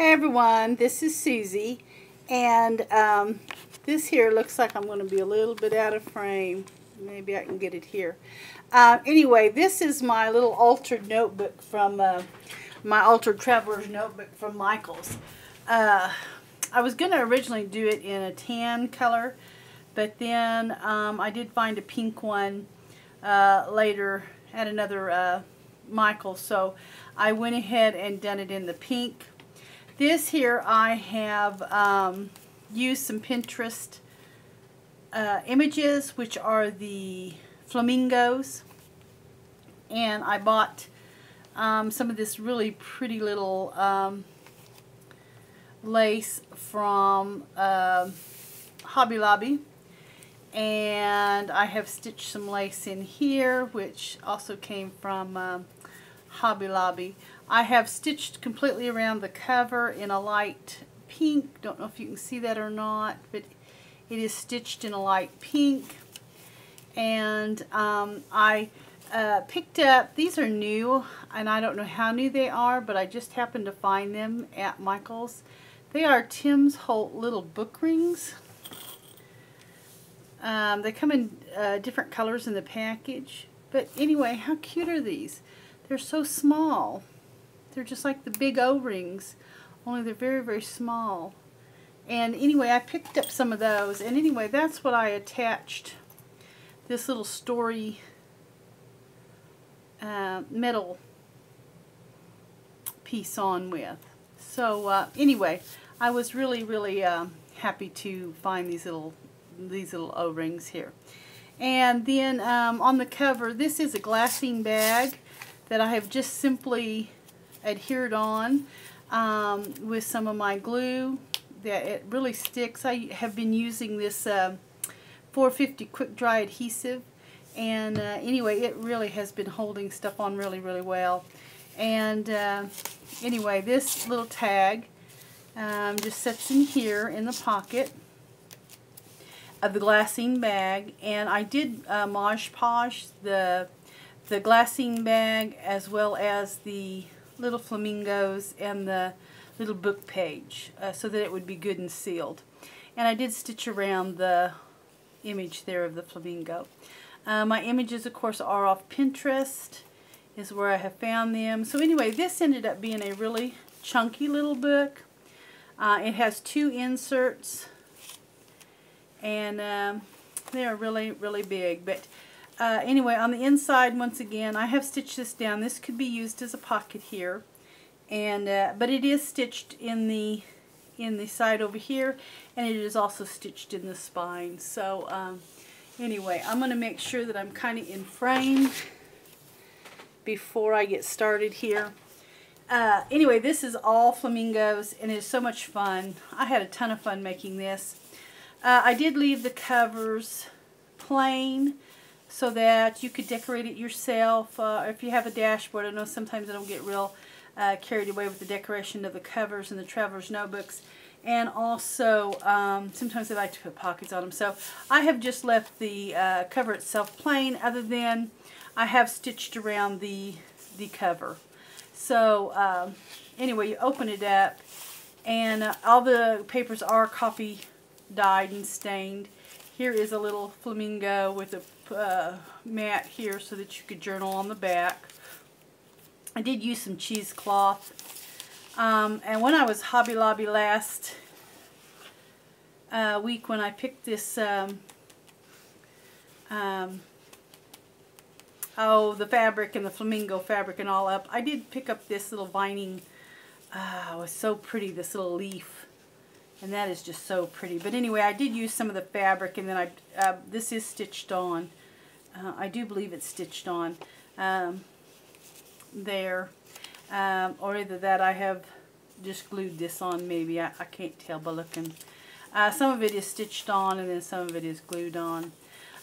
Hey everyone, this is Susie, and um, this here looks like I'm going to be a little bit out of frame. Maybe I can get it here. Uh, anyway, this is my little altered notebook from uh, my altered traveler's notebook from Michaels. Uh, I was going to originally do it in a tan color, but then um, I did find a pink one uh, later at another uh, Michaels, so I went ahead and done it in the pink. This here I have um, used some Pinterest uh, images which are the flamingos and I bought um, some of this really pretty little um, lace from uh, Hobby Lobby and I have stitched some lace in here which also came from um, Hobby Lobby. I have stitched completely around the cover in a light pink. Don't know if you can see that or not, but it is stitched in a light pink. And um, I uh, picked up, these are new, and I don't know how new they are, but I just happened to find them at Michael's. They are Tim Holtz little book rings. Um, they come in uh, different colors in the package. But anyway, how cute are these? They're so small. They're just like the big O-rings, only they're very, very small. And anyway, I picked up some of those. And anyway, that's what I attached this little story uh, metal piece on with. So uh, anyway, I was really, really uh, happy to find these little these little O-rings here. And then um, on the cover, this is a glassine bag that I have just simply adhered on um, with some of my glue that it really sticks. I have been using this uh, 450 quick dry adhesive and uh, anyway it really has been holding stuff on really really well and uh, anyway this little tag um, just sits in here in the pocket of the glassine bag and I did uh, Mod the the glassine bag as well as the little flamingos and the little book page uh, so that it would be good and sealed. And I did stitch around the image there of the flamingo. Uh, my images, of course, are off Pinterest, is where I have found them. So anyway, this ended up being a really chunky little book. Uh, it has two inserts, and um, they are really, really big. But uh, anyway, on the inside, once again, I have stitched this down. This could be used as a pocket here. and uh, But it is stitched in the in the side over here, and it is also stitched in the spine. So um, anyway, I'm going to make sure that I'm kind of in frame before I get started here. Uh, anyway, this is all flamingos, and it's so much fun. I had a ton of fun making this. Uh, I did leave the covers plain so that you could decorate it yourself. Uh, if you have a dashboard, I know sometimes I don't get real uh, carried away with the decoration of the covers and the traveler's notebooks. And also, um, sometimes I like to put pockets on them. So I have just left the uh, cover itself plain, other than I have stitched around the, the cover. So um, anyway, you open it up, and uh, all the papers are coffee dyed and stained. Here is a little flamingo with a uh, mat here so that you could journal on the back. I did use some cheesecloth. Um, and when I was Hobby Lobby last uh, week when I picked this, um, um, oh, the fabric and the flamingo fabric and all up, I did pick up this little vining. Uh, it was so pretty, this little leaf. And that is just so pretty. But anyway, I did use some of the fabric and then I, uh, this is stitched on. Uh, I do believe it's stitched on um, there. Um, or either that I have just glued this on maybe. I, I can't tell by looking. Uh, some of it is stitched on and then some of it is glued on.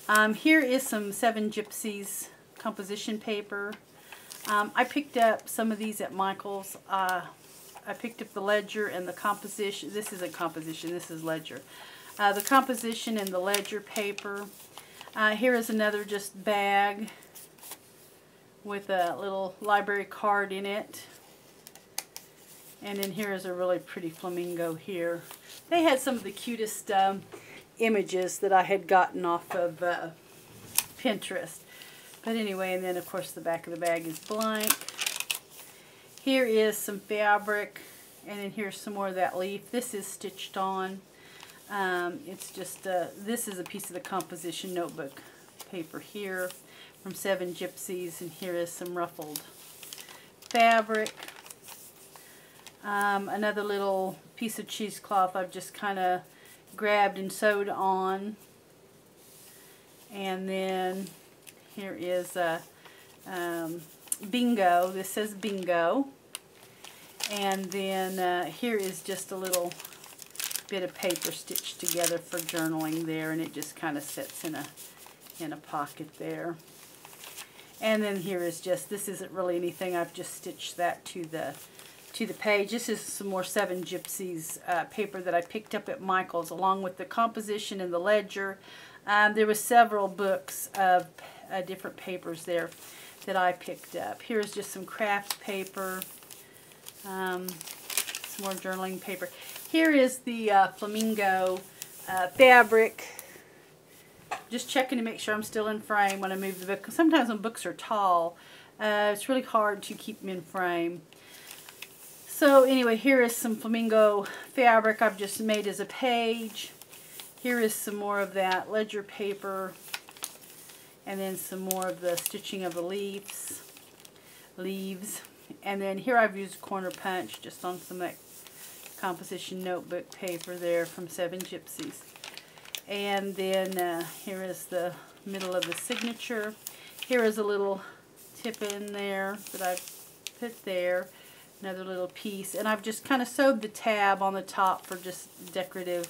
Um, here is some Seven Gypsies composition paper. Um, I picked up some of these at Michael's. Uh, I picked up the ledger and the composition. This isn't composition, this is ledger. Uh, the composition and the ledger paper. Uh, here is another just bag with a little library card in it. And then here is a really pretty flamingo here. They had some of the cutest um, images that I had gotten off of uh, Pinterest. But anyway, and then of course the back of the bag is blank. Here is some fabric, and then here's some more of that leaf. This is stitched on. Um, it's just, uh, this is a piece of the composition notebook paper here from Seven Gypsies, and here is some ruffled fabric. Um, another little piece of cheesecloth I've just kind of grabbed and sewed on. And then here is a um, bingo. This says bingo. And then uh, here is just a little bit of paper stitched together for journaling there and it just kind of sits in a in a pocket there. And then here is just, this isn't really anything, I've just stitched that to the to the page. This is some more Seven Gypsies uh, paper that I picked up at Michael's along with the composition and the ledger. Um, there was several books of uh, different papers there that I picked up. Here's just some craft paper, um, some more journaling paper. Here is the uh, flamingo uh, fabric. Just checking to make sure I'm still in frame when I move the book. Sometimes when books are tall, uh, it's really hard to keep them in frame. So anyway, here is some flamingo fabric I've just made as a page. Here is some more of that ledger paper and then some more of the stitching of the leaves. Leaves. And then here I've used corner punch just on some composition notebook paper there from Seven Gypsies. And then uh, here is the middle of the signature. Here is a little tip in there that I've put there another little piece and I've just kind of sewed the tab on the top for just decorative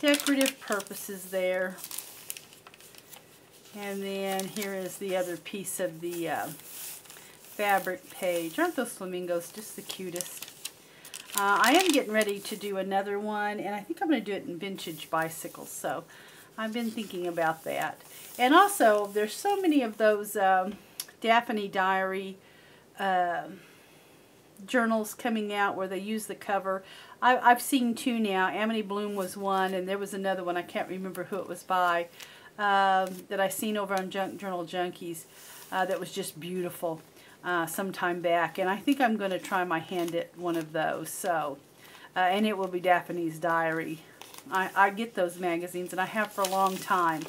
decorative purposes there and then here is the other piece of the uh, fabric page aren't those flamingos just the cutest uh, I am getting ready to do another one and I think I'm going to do it in vintage bicycles so I've been thinking about that and also there's so many of those um, Daphne Diary uh, journals coming out where they use the cover. I, I've seen two now. Amity Bloom was one, and there was another one. I can't remember who it was by um, that I seen over on Junk Journal Junkies uh, that was just beautiful uh, some time back. And I think I'm going to try my hand at one of those. So, uh, and it will be Daphne's Diary. I, I get those magazines, and I have for a long time.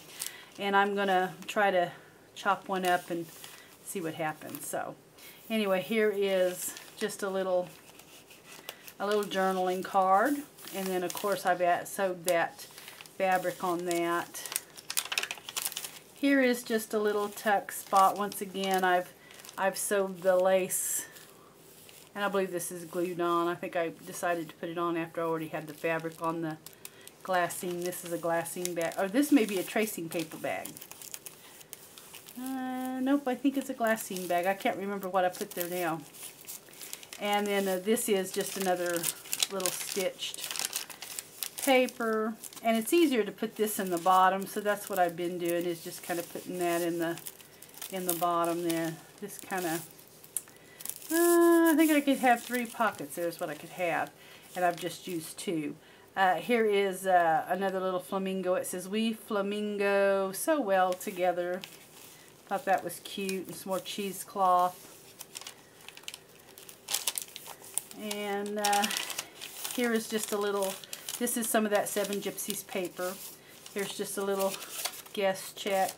And I'm going to try to chop one up and see what happens. So, anyway, here is just a little a little journaling card and then of course I've sewed that fabric on that here is just a little tuck spot once again I've I've sewed the lace and I believe this is glued on. I think I decided to put it on after I already had the fabric on the glassine. This is a glassine bag. Or this may be a tracing paper bag. Uh, nope I think it's a glassine bag. I can't remember what I put there now. And then uh, this is just another little stitched paper. And it's easier to put this in the bottom, so that's what I've been doing, is just kind of putting that in the in the bottom there. Just kind of, uh, I think I could have three pockets. There's what I could have. And I've just used two. Uh, here is uh, another little flamingo. It says, we flamingo so well together. Thought that was cute. And some more cheesecloth. And uh, here is just a little, this is some of that Seven Gypsies paper. Here's just a little guest check.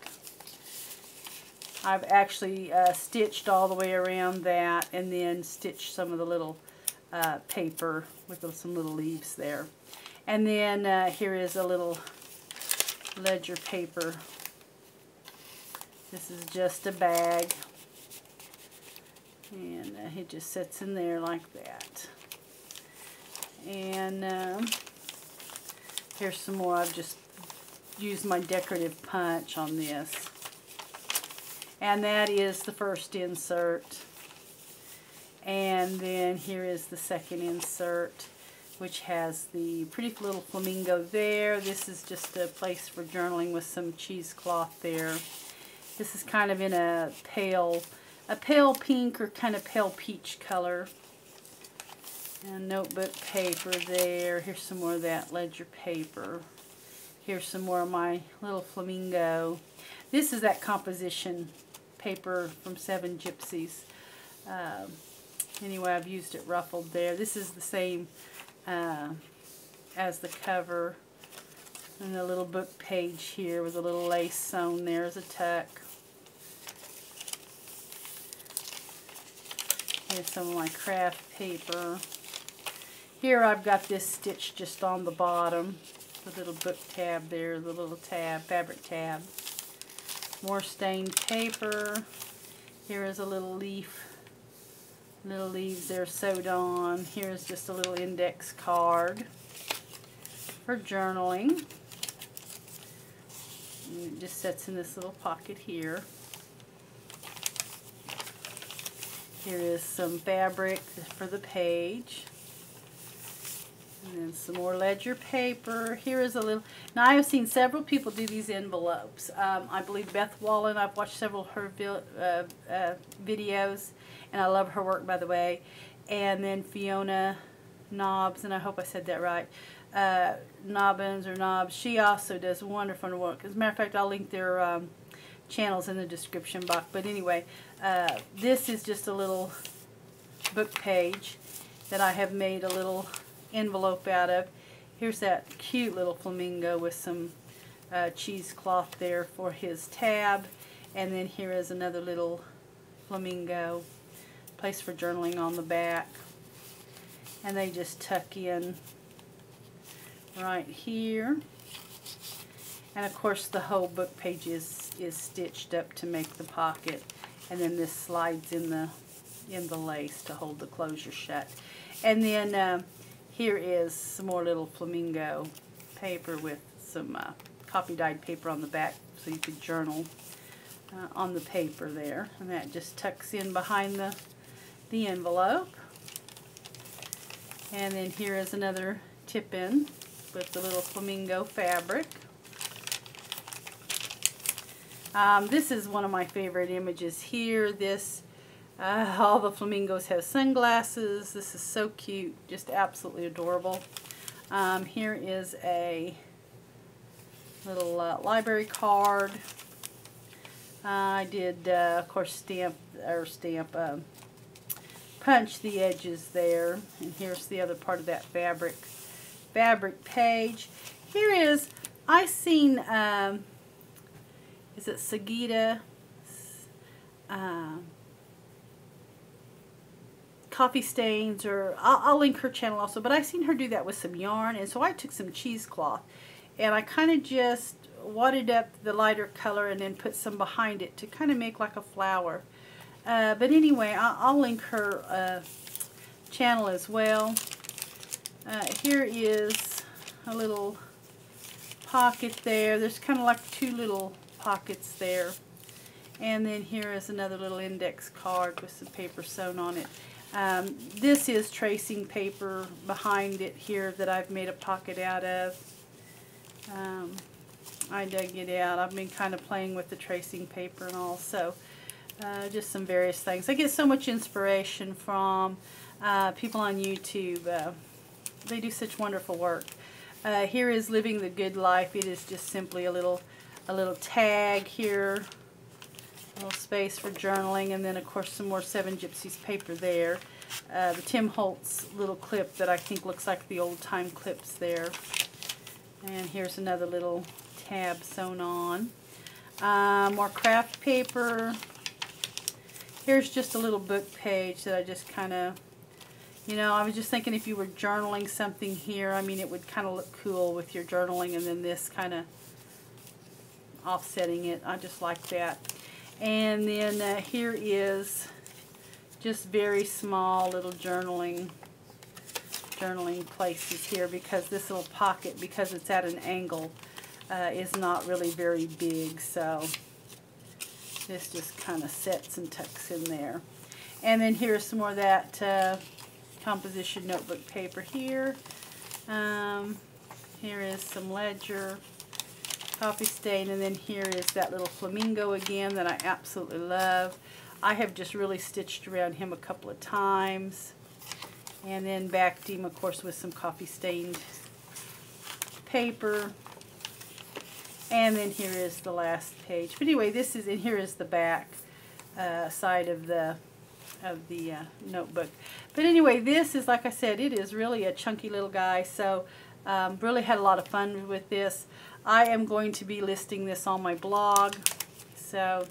I've actually uh, stitched all the way around that and then stitched some of the little uh, paper with some little leaves there. And then uh, here is a little ledger paper. This is just a bag and uh, it just sits in there like that. And um, here's some more. I've just used my decorative punch on this. And that is the first insert. And then here is the second insert, which has the pretty little flamingo there. This is just a place for journaling with some cheesecloth there. This is kind of in a pale a pale pink or kind of pale peach color. And notebook paper there. Here's some more of that ledger paper. Here's some more of my little flamingo. This is that composition paper from Seven Gypsies. Um, anyway, I've used it ruffled there. This is the same uh, as the cover. And a little book page here with a little lace sewn there as a tuck. Here's some of my craft paper. Here I've got this stitch just on the bottom. The little book tab there, the little tab, fabric tab. More stained paper. Here is a little leaf. Little leaves there sewed on. Here's just a little index card for journaling. And it just sits in this little pocket here. Here is some fabric for the page. And then some more ledger paper. Here is a little, now I have seen several people do these envelopes. Um, I believe Beth Wallen, I've watched several of her uh, uh, videos, and I love her work by the way. And then Fiona Knobs, and I hope I said that right, uh, Nobbins or Knobs, she also does wonderful work. As a matter of fact, I'll link their um, channels in the description box. But anyway, uh, this is just a little book page that I have made a little envelope out of. Here's that cute little flamingo with some uh, cheesecloth there for his tab. And then here is another little flamingo, place for journaling on the back. And they just tuck in right here. And of course the whole book page is, is stitched up to make the pocket. And then this slides in the in the lace to hold the closure shut. And then uh, here is some more little flamingo paper with some uh, copy dyed paper on the back so you could journal uh, on the paper there. And that just tucks in behind the, the envelope. And then here is another tip in with the little flamingo fabric. Um, this is one of my favorite images here. This, uh, all the flamingos have sunglasses. This is so cute, just absolutely adorable. Um, here is a little uh, library card. Uh, I did, uh, of course, stamp or stamp, um, punch the edges there. And here's the other part of that fabric fabric page. Here is, I seen um, is it Sigita um, coffee stains or I'll, I'll, link her channel also but I seen her do that with some yarn and so I took some cheesecloth and I kind of just wadded up the lighter color and then put some behind it to kind of make like a flower uh, but anyway I'll, I'll link her uh, channel as well uh, here is a little pocket there there's kind of like two little pockets there. And then here is another little index card with some paper sewn on it. Um, this is tracing paper behind it here that I've made a pocket out of. Um, I dug it out. I've been kind of playing with the tracing paper and all. So uh, just some various things. I get so much inspiration from uh, people on YouTube. Uh, they do such wonderful work. Uh, here is Living the Good Life. It is just simply a little a little tag here, little space for journaling, and then of course some more Seven Gypsies paper there. Uh, the Tim Holtz little clip that I think looks like the old time clips there. And here's another little tab sewn on. Uh, more craft paper. Here's just a little book page that I just kind of, you know, I was just thinking if you were journaling something here, I mean, it would kind of look cool with your journaling and then this kind of offsetting it. I just like that. And then uh, here is just very small little journaling journaling places here because this little pocket, because it's at an angle, uh, is not really very big. So this just kind of sets and tucks in there. And then here's some more of that uh, composition notebook paper here. Um, here is some ledger coffee stain and then here is that little flamingo again that I absolutely love. I have just really stitched around him a couple of times And then backed him, of course, with some coffee stained paper. And then here is the last page. But anyway, this is, and here is the back uh, side of the of the uh, notebook. But anyway, this is, like I said, it is really a chunky little guy. So um, really had a lot of fun with this. I am going to be listing this on my blog. So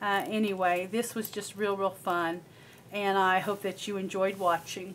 uh, anyway, this was just real, real fun. And I hope that you enjoyed watching.